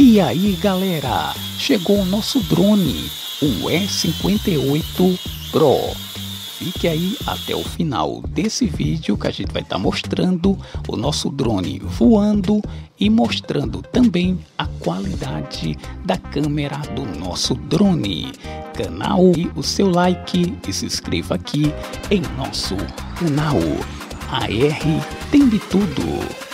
E aí galera, chegou o nosso drone, o E58 Pro. Fique aí até o final desse vídeo que a gente vai estar tá mostrando o nosso drone voando e mostrando também a qualidade da câmera do nosso drone. Canal e o seu like e se inscreva aqui em nosso canal. AR tem de tudo.